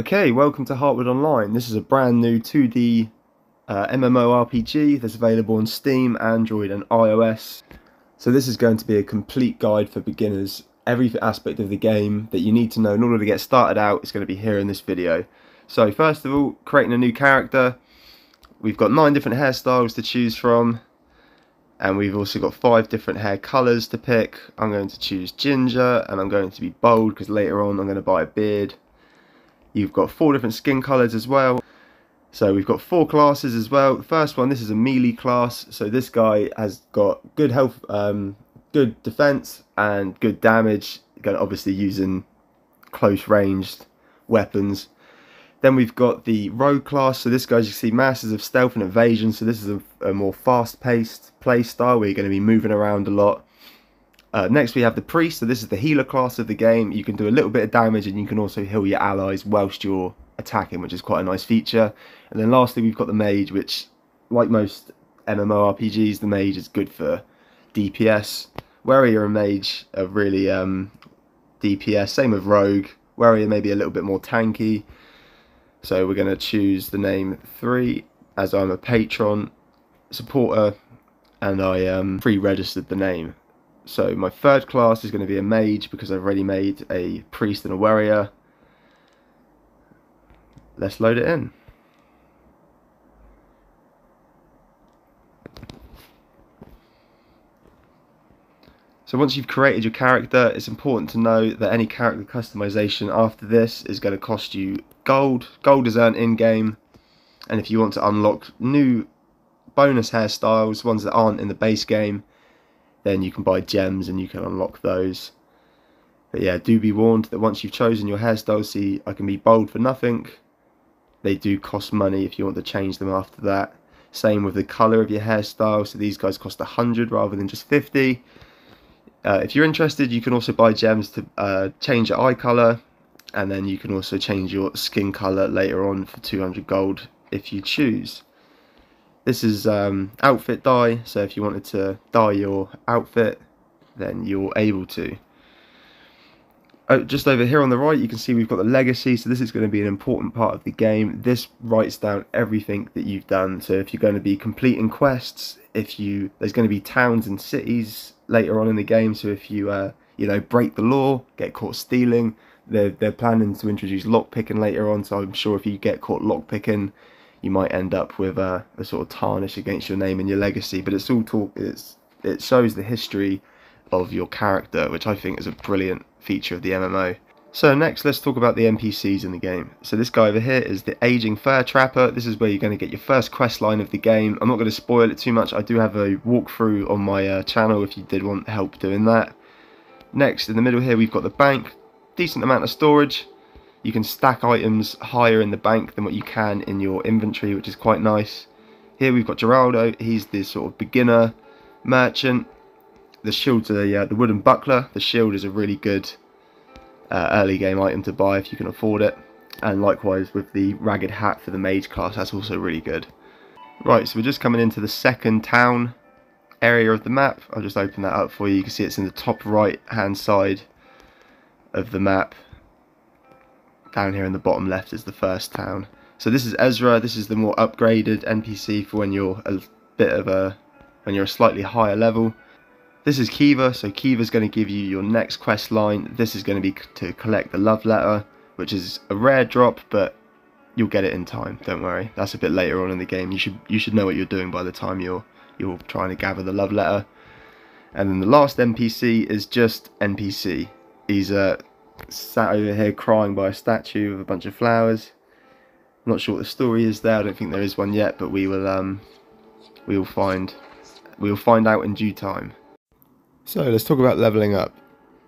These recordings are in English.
Okay, welcome to Heartwood Online. This is a brand new 2D uh, MMORPG that's available on Steam, Android and iOS. So this is going to be a complete guide for beginners. Every aspect of the game that you need to know in order to get started out is going to be here in this video. So first of all, creating a new character. We've got nine different hairstyles to choose from. And we've also got five different hair colours to pick. I'm going to choose ginger and I'm going to be bold because later on I'm going to buy a beard. You've got four different skin colours as well. So we've got four classes as well. The first one, this is a melee class. So this guy has got good health, um, good defense and good damage. Going obviously using close ranged weapons. Then we've got the rogue class. So this guy, you see, masters of stealth and evasion. So this is a, a more fast-paced play style where you're going to be moving around a lot. Uh, next we have the priest, so this is the healer class of the game. You can do a little bit of damage and you can also heal your allies whilst you're attacking, which is quite a nice feature. And then lastly we've got the mage, which like most MMORPGs, the mage is good for DPS. Warrior and mage are really um, DPS, same with rogue. Warrior maybe a little bit more tanky. So we're going to choose the name 3 as I'm a patron supporter and I um, pre-registered the name. So my third class is going to be a mage because I've already made a priest and a warrior. Let's load it in. So once you've created your character, it's important to know that any character customization after this is going to cost you gold. Gold is earned in-game. And if you want to unlock new bonus hairstyles, ones that aren't in the base game, then you can buy gems and you can unlock those. But yeah, do be warned that once you've chosen your hairstyle, see, I can be bold for nothing. They do cost money if you want to change them after that. Same with the colour of your hairstyle, so these guys cost 100 rather than just 50. Uh, if you're interested, you can also buy gems to uh, change your eye colour, and then you can also change your skin colour later on for 200 gold if you choose. This is um, outfit dye, so if you wanted to dye your outfit, then you're able to. Oh, just over here on the right, you can see we've got the legacy, so this is going to be an important part of the game. This writes down everything that you've done, so if you're going to be completing quests, if you there's going to be towns and cities later on in the game, so if you uh, you know break the law, get caught stealing, they're, they're planning to introduce lockpicking later on, so I'm sure if you get caught lockpicking, you might end up with a, a sort of tarnish against your name and your legacy. But it's all talk. It's it shows the history of your character, which I think is a brilliant feature of the MMO. So next, let's talk about the NPCs in the game. So this guy over here is the Aging Fur Trapper. This is where you're going to get your first quest line of the game. I'm not going to spoil it too much. I do have a walkthrough on my uh, channel if you did want help doing that. Next, in the middle here, we've got the bank. Decent amount of storage you can stack items higher in the bank than what you can in your inventory, which is quite nice. Here we've got Geraldo, he's the sort of beginner merchant. The shield's the, uh, the wooden buckler. The shield is a really good uh, early game item to buy if you can afford it. And likewise with the ragged hat for the mage class, that's also really good. Right, so we're just coming into the second town area of the map. I'll just open that up for you. You can see it's in the top right hand side of the map down here in the bottom left is the first town. So this is Ezra, this is the more upgraded NPC for when you're a bit of a, when you're a slightly higher level. This is Kiva, so Kiva's going to give you your next quest line. This is going to be to collect the love letter, which is a rare drop, but you'll get it in time, don't worry. That's a bit later on in the game. You should you should know what you're doing by the time you're you're trying to gather the love letter. And then the last NPC is just NPC. He's a sat over here crying by a statue with a bunch of flowers. I'm not sure what the story is there. I don't think there is one yet, but we will um, we will find we will find out in due time. So let's talk about leveling up.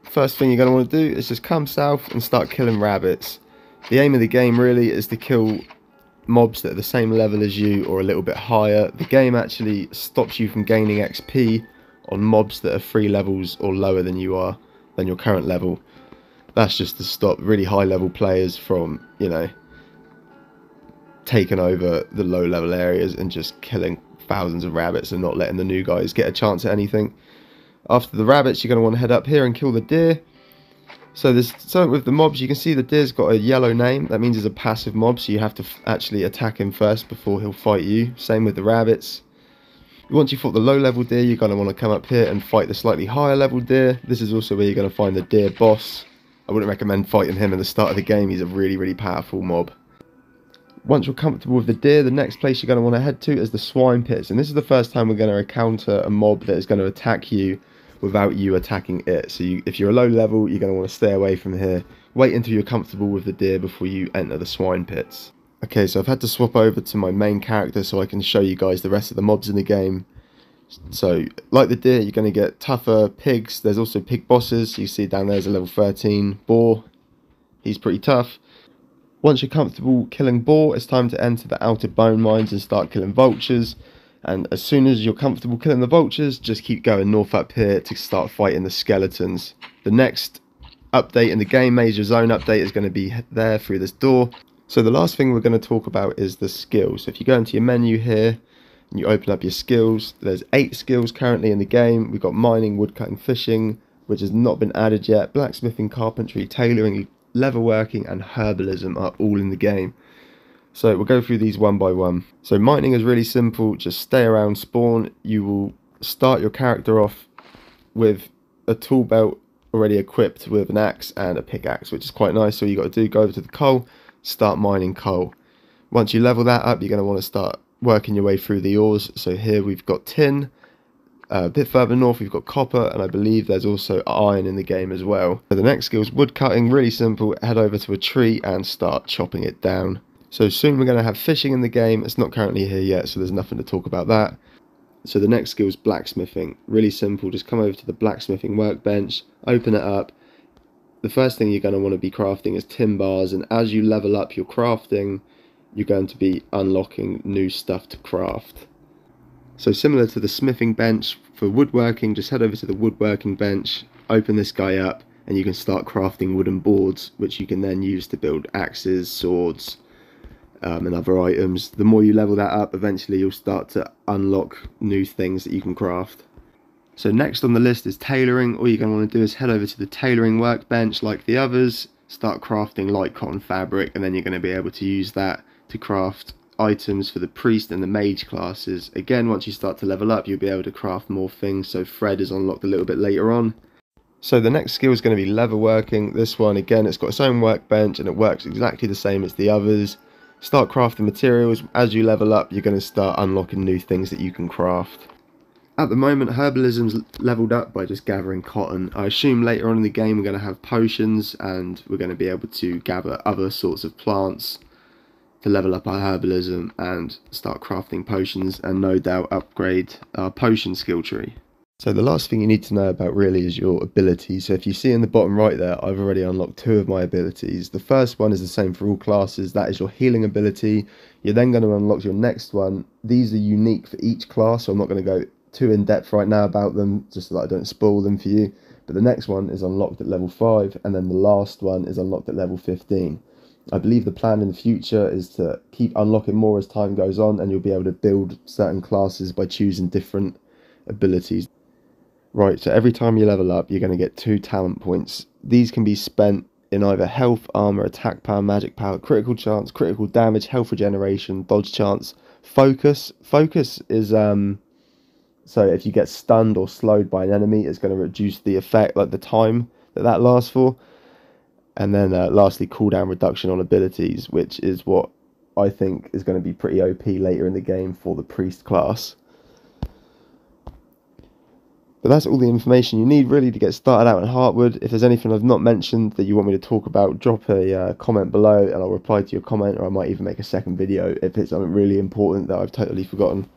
First thing you're going to want to do is just come south and start killing rabbits. The aim of the game really is to kill mobs that are the same level as you or a little bit higher. The game actually stops you from gaining XP on mobs that are three levels or lower than you are, than your current level that's just to stop really high level players from, you know, taking over the low level areas and just killing thousands of rabbits and not letting the new guys get a chance at anything. After the rabbits, you're going to want to head up here and kill the deer. So there's something with the mobs. You can see the deer's got a yellow name. That means he's a passive mob, so you have to actually attack him first before he'll fight you. Same with the rabbits. Once you fought the low level deer, you're going to want to come up here and fight the slightly higher level deer. This is also where you're going to find the deer boss. I wouldn't recommend fighting him at the start of the game. He's a really, really powerful mob. Once you're comfortable with the deer, the next place you're going to want to head to is the swine pits. And this is the first time we're going to encounter a mob that is going to attack you without you attacking it. So you, if you're a low level, you're going to want to stay away from here. Wait until you're comfortable with the deer before you enter the swine pits. Okay, so I've had to swap over to my main character so I can show you guys the rest of the mobs in the game. So, like the deer, you're going to get tougher pigs. There's also pig bosses. You see down there is a level 13 boar. He's pretty tough. Once you're comfortable killing boar, it's time to enter the outer bone mines and start killing vultures. And as soon as you're comfortable killing the vultures, just keep going north up here to start fighting the skeletons. The next update in the game, Major Zone update, is going to be there through this door. So the last thing we're going to talk about is the skills. So if you go into your menu here, and you open up your skills, there's eight skills currently in the game. We've got mining, woodcutting, fishing, which has not been added yet. Blacksmithing, carpentry, tailoring, leatherworking, and herbalism are all in the game. So we'll go through these one by one. So mining is really simple. Just stay around spawn. You will start your character off with a tool belt already equipped with an axe and a pickaxe, which is quite nice. So you got to do go over to the coal, start mining coal. Once you level that up, you're going to want to start working your way through the ores. So here we've got tin. Uh, a bit further north we've got copper and I believe there's also iron in the game as well. So the next skill is wood cutting, really simple. Head over to a tree and start chopping it down. So soon we're going to have fishing in the game. It's not currently here yet, so there's nothing to talk about that. So the next skill is blacksmithing. Really simple. Just come over to the blacksmithing workbench, open it up. The first thing you're going to want to be crafting is tin bars, and as you level up your crafting, you're going to be unlocking new stuff to craft. So similar to the smithing bench, for woodworking, just head over to the woodworking bench, open this guy up, and you can start crafting wooden boards, which you can then use to build axes, swords, um, and other items. The more you level that up, eventually you'll start to unlock new things that you can craft. So next on the list is tailoring. All you're going to want to do is head over to the tailoring workbench like the others, start crafting light cotton fabric, and then you're going to be able to use that to craft items for the priest and the mage classes. Again, once you start to level up, you'll be able to craft more things, so thread is unlocked a little bit later on. So the next skill is going to be leather working. This one, again, it's got its own workbench and it works exactly the same as the others start crafting materials. As you level up, you're going to start unlocking new things that you can craft. At the moment, herbalism's leveled up by just gathering cotton. I assume later on in the game we're going to have potions and we're going to be able to gather other sorts of plants to level up our herbalism and start crafting potions and no doubt upgrade our potion skill tree. So the last thing you need to know about really is your abilities. So if you see in the bottom right there, I've already unlocked two of my abilities. The first one is the same for all classes. That is your healing ability. You're then going to unlock your next one. These are unique for each class, so I'm not going to go too in depth right now about them, just so that I don't spoil them for you. But the next one is unlocked at level 5, and then the last one is unlocked at level 15. I believe the plan in the future is to keep unlocking more as time goes on, and you'll be able to build certain classes by choosing different abilities. Right, so every time you level up, you're going to get two talent points. These can be spent in either health, armor, attack power, magic power, critical chance, critical damage, health regeneration, dodge chance, focus. Focus is um so if you get stunned or slowed by an enemy, it's going to reduce the effect, like the time that that lasts for. And then uh, lastly, cooldown reduction on abilities, which is what I think is going to be pretty OP later in the game for the priest class. But that's all the information you need really to get started out in Heartwood. If there's anything I've not mentioned that you want me to talk about, drop a uh, comment below and I'll reply to your comment or I might even make a second video if it's something really important that I've totally forgotten.